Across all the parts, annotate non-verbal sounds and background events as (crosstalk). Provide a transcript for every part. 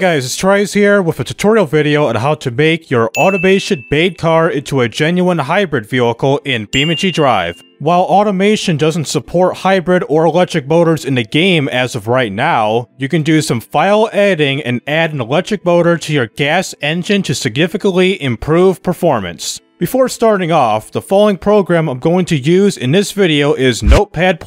guys, it's TRIZE here with a tutorial video on how to make your automation bait car into a genuine hybrid vehicle in BeamNG Drive. While automation doesn't support hybrid or electric motors in the game as of right now, you can do some file editing and add an electric motor to your gas engine to significantly improve performance. Before starting off, the following program I'm going to use in this video is Notepad++,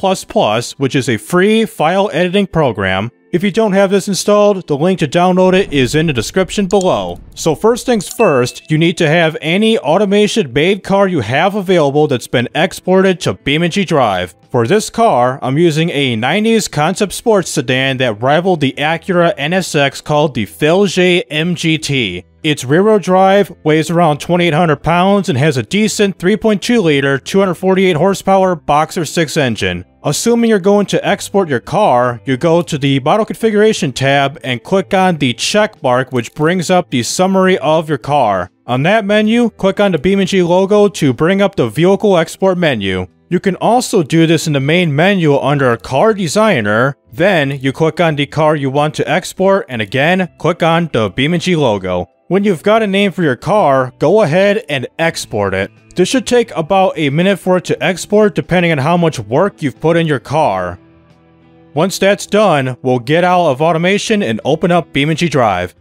which is a free file editing program. If you don't have this installed, the link to download it is in the description below. So first things first, you need to have any automation made car you have available that's been exported to BeamNG Drive. For this car, I'm using a 90s concept sports sedan that rivaled the Acura NSX called the Fabergé MGT. Its rear-wheel drive weighs around 2,800 pounds and has a decent 3.2-liter, 248 horsepower Boxer 6 engine. Assuming you're going to export your car, you go to the Model Configuration tab and click on the check mark which brings up the summary of your car. On that menu, click on the BeamNG logo to bring up the Vehicle Export menu. You can also do this in the main menu under Car Designer, then you click on the car you want to export and again, click on the BeamNG logo. When you've got a name for your car, go ahead and export it. This should take about a minute for it to export depending on how much work you've put in your car. Once that's done, we'll get out of automation and open up BeamNG Drive.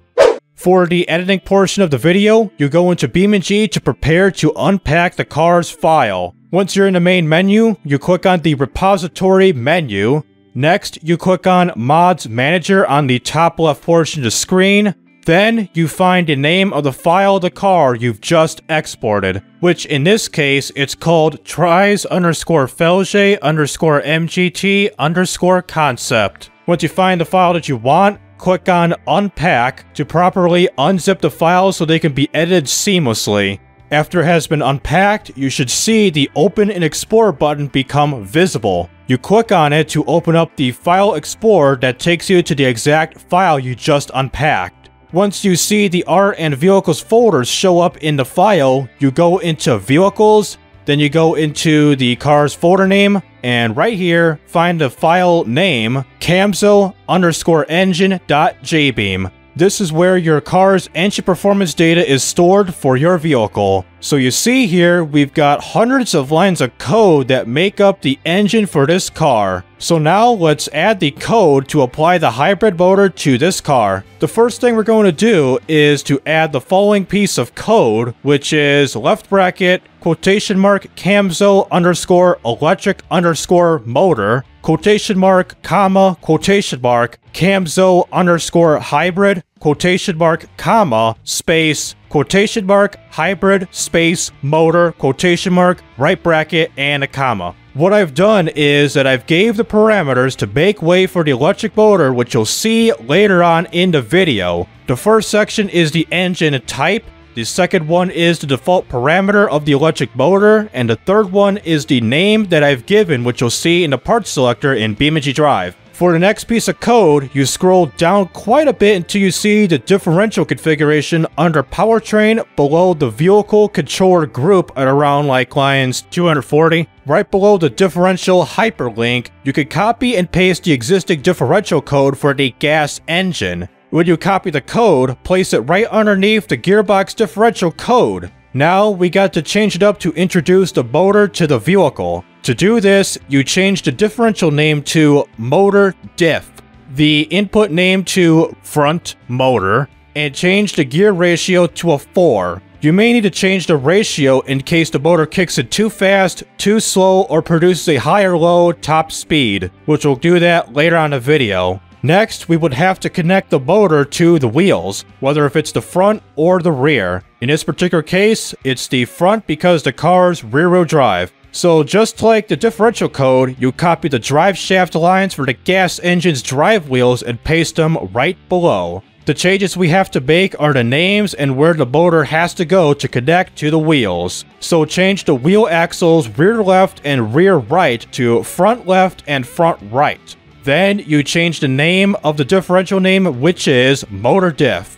For the editing portion of the video, you go into BeamNG to prepare to unpack the car's file. Once you're in the main menu, you click on the repository menu. Next, you click on Mods Manager on the top left portion of the screen. Then you find the name of the file of the car you've just exported, which in this case it's called trize underscore fabergé underscore mgt underscore concept. Once you find the file that you want, click on unpack to properly unzip the file so they can be edited seamlessly. After it has been unpacked, you should see the Open and Explorer button become visible. You click on it to open up the File Explorer that takes you to the exact file you just unpacked. Once you see the art and vehicles folders show up in the file, you go into vehicles, then you go into the car's folder name, and right here, find the file name, camso underscore engine dot jbeam. This is where your car's engine performance data is stored for your vehicle. So you see here, we've got hundreds of lines of code that make up the engine for this car. So now let's add the code to apply the hybrid motor to this car. The first thing we're going to do is to add the following piece of code, which is left bracket, quotation mark, camso underscore electric underscore motor, quotation mark, comma, quotation mark, camso underscore hybrid, quotation mark, comma, space, quotation mark, hybrid, space, motor, quotation mark, right bracket, and a comma. What I've done is that I've gave the parameters to make way for the electric motor, which you'll see later on in the video. The first section is the engine type, the second one is the default parameter of the electric motor, and the third one is the name that I've given which you'll see in the parts selector in BeamNG Drive. For the next piece of code, you scroll down quite a bit until you see the differential configuration under powertrain below the vehicle controller group at around like lines 240. Right below the differential hyperlink, you can copy and paste the existing differential code for the gas engine. When you copy the code, place it right underneath the gearbox differential code. Now we got to change it up to introduce the motor to the vehicle. To do this, you change the differential name to motor diff, the input name to front motor, and change the gear ratio to a 4. You may need to change the ratio in case the motor kicks it too fast, too slow, or produces a higher low top speed, which we'll do that later on the video. Next, we would have to connect the motor to the wheels, whether if it's the front or the rear. In this particular case, it's the front because the car's rear-wheel drive. So just like the differential code, you copy the drive shaft lines for the gas engine's drive wheels and paste them right below. The changes we have to make are the names and where the motor has to go to connect to the wheels. So change the wheel axles rear left and rear right to front left and front right. Then you change the name of the differential name, which is motor diff.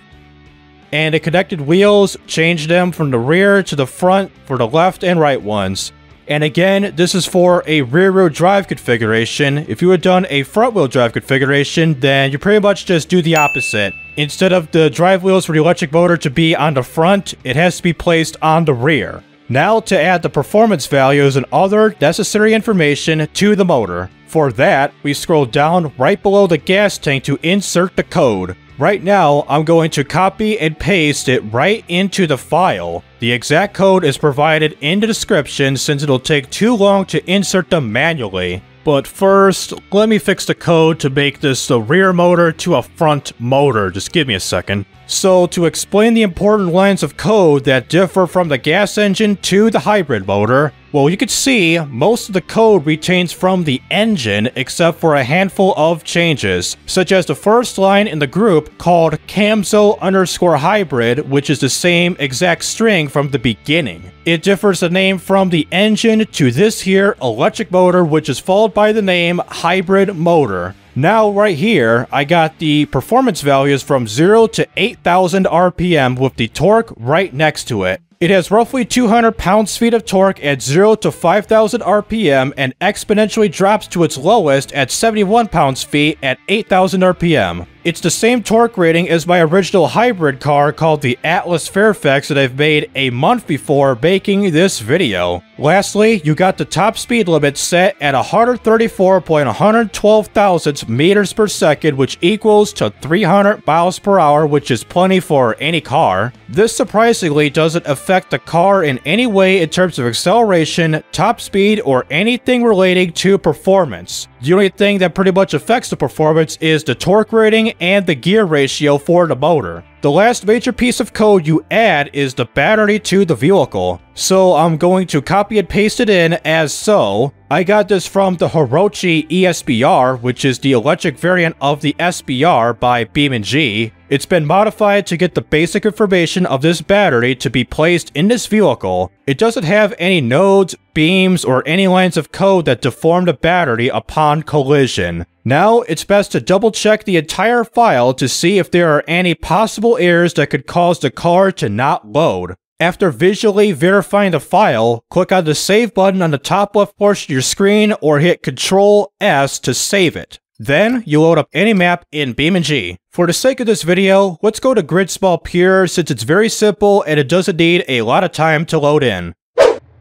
And the connected wheels, change them from the rear to the front for the left and right ones. And again, this is for a rear-wheel drive configuration. If you had done a front-wheel drive configuration, then you pretty much just do the opposite. Instead of the drive wheels for the electric motor to be on the front, it has to be placed on the rear. Now to add the performance values and other necessary information to the motor. For that, we scroll down right below the gas tank to insert the code. Right now, I'm going to copy and paste it right into the file. The exact code is provided in the description since it'll take too long to insert them manually. But first, let me fix the code to make this a rear motor to a front motor. Just give me a second. So to explain the important lines of code that differ from the gas engine to the hybrid motor, well you can see most of the code retains from the engine except for a handful of changes, such as the first line in the group called Camso underscore hybrid which is the same exact string from the beginning. It differs the name from the engine to this here electric motor which is followed by the name hybrid motor. Now right here, I got the performance values from 0 to 8000 RPM with the torque right next to it. It has roughly 200 pounds-feet of torque at 0 to 5000 RPM and exponentially drops to its lowest at 71 pounds-feet at 8000 RPM. It's the same torque rating as my original hybrid car called the Atlas Fairfax that I've made a month before making this video. Lastly, you got the top speed limit set at 134.112 thousandths meters per second which equals to 300 miles per hour which is plenty for any car. This surprisingly doesn't affect the car in any way in terms of acceleration, top speed, or anything relating to performance. The only thing that pretty much affects the performance is the torque rating and the gear ratio for the motor. The last major piece of code you add is the battery to the vehicle. So I'm going to copy and paste it in as so. I got this from the Hirochi ESBR, which is the electric variant of the SBR by BeamNG. It's been modified to get the basic information of this battery to be placed in this vehicle. It doesn't have any nodes, beams, or any lines of code that deform the battery upon collision. Now, it's best to double check the entire file to see if there are any possible errors that could cause the car to not load. After visually verifying the file, click on the Save button on the top left portion of your screen or hit Ctrl S to save it. Then, you load up any map in BeamNG. For the sake of this video, let's go to Grid Small Pure since it's very simple and it doesn't need a lot of time to load in.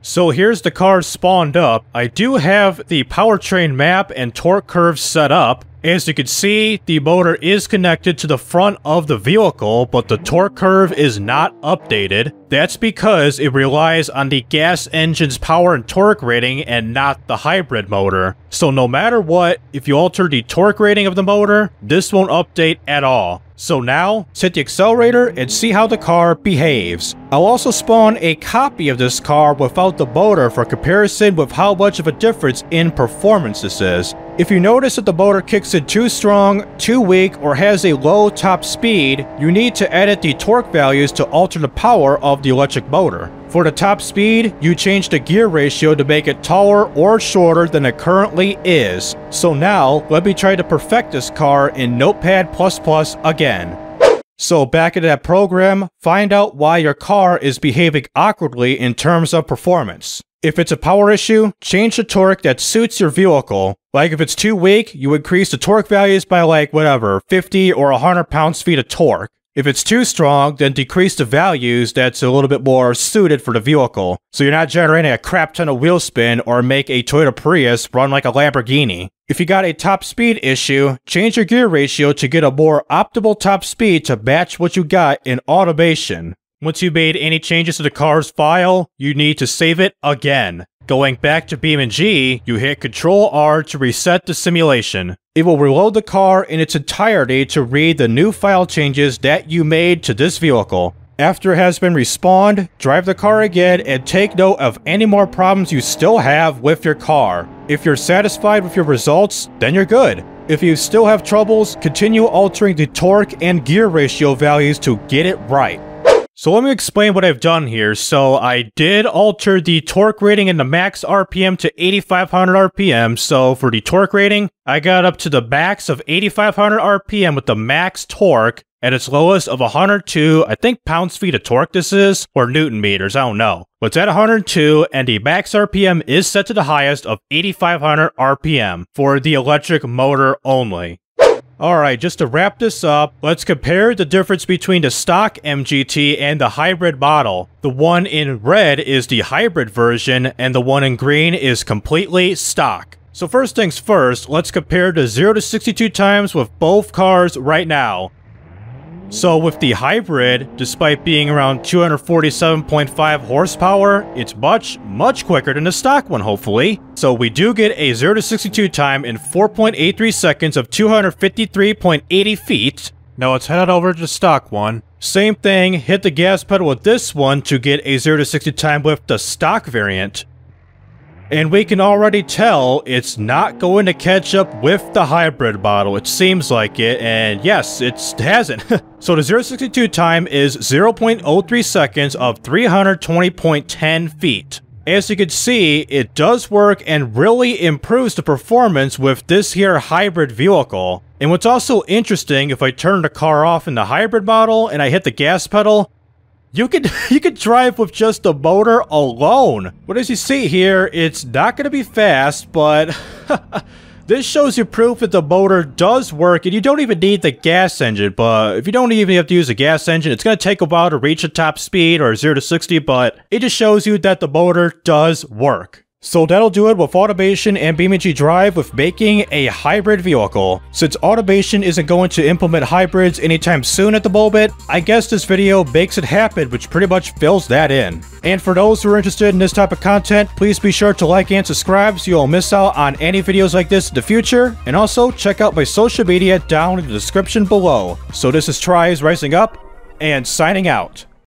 So here's the car spawned up. I do have the powertrain map and torque curves set up. As you can see, the motor is connected to the front of the vehicle, but the torque curve is not updated. That's because it relies on the gas engine's power and torque rating and not the hybrid motor. So no matter what, if you alter the torque rating of the motor, this won't update at all. So now, hit the accelerator and see how the car behaves. I'll also spawn a copy of this car without the motor for comparison with how much of a difference in performance this is. If you notice that the motor kicks in too strong, too weak, or has a low top speed, you need to edit the torque values to alter the power of the electric motor. For the top speed, you change the gear ratio to make it taller or shorter than it currently is. So now, let me try to perfect this car in Notepad++ again. So back into that program, find out why your car is behaving awkwardly in terms of performance. If it's a power issue, change the torque that suits your vehicle. Like if it's too weak, you increase the torque values by like whatever, 50 or 100 pounds-feet of torque. If it's too strong, then decrease the values that's a little bit more suited for the vehicle, so you're not generating a crap ton of wheel spin or make a Toyota Prius run like a Lamborghini. If you got a top speed issue, change your gear ratio to get a more optimal top speed to match what you got in automation. Once you made any changes to the car's file, you need to save it again. Going back to BeamNG, you hit Ctrl R to reset the simulation. It will reload the car in its entirety to read the new file changes that you made to this vehicle. After it has been respawned, drive the car again and take note of any more problems you still have with your car. If you're satisfied with your results, then you're good. If you still have troubles, continue altering the torque and gear ratio values to get it right. So let me explain what I've done here. So I did alter the torque rating and the max RPM to 8500 RPM. So for the torque rating, I got up to the max of 8500 RPM with the max torque. at its lowest of 102, I think pounds feet of torque this is, or newton meters, I don't know. But it's at 102, and the max RPM is set to the highest of 8500 RPM for the electric motor only. Alright, just to wrap this up, let's compare the difference between the stock MGT and the hybrid model. The one in red is the hybrid version, and the one in green is completely stock. So first things first, let's compare the 0 to 62 times with both cars right now. So with the hybrid, despite being around 247.5 horsepower, it's much, much quicker than the stock one hopefully. So we do get a 0 to 62 time in 4.83 seconds of 253.80 feet. Now let's head over to the stock one. Same thing, hit the gas pedal with this one to get a 0 to 60 time with the stock variant. And we can already tell it's not going to catch up with the hybrid model. It seems like it, and yes, it hasn't. (laughs) so the 062 time is 0.03 seconds of 320.10 feet. As you can see, it does work and really improves the performance with this here hybrid vehicle. And what's also interesting, if I turn the car off in the hybrid model and I hit the gas pedal, you could (laughs) you could drive with just the motor alone. But as you see here, it's not going to be fast, but (laughs) this shows you proof that the motor does work, and you don't even need the gas engine. But if you don't even have to use a gas engine, it's going to take a while to reach a top speed or 0 to 60, but it just shows you that the motor does work. So that'll do it with Automation and BeamNG Drive with making a hybrid vehicle. Since Automation isn't going to implement hybrids anytime soon at the moment, I guess this video makes it happen, which pretty much fills that in. And for those who are interested in this type of content, please be sure to like and subscribe so you won't miss out on any videos like this in the future. And also check out my social media down in the description below. So this is TRIZE Rising Up, and signing out.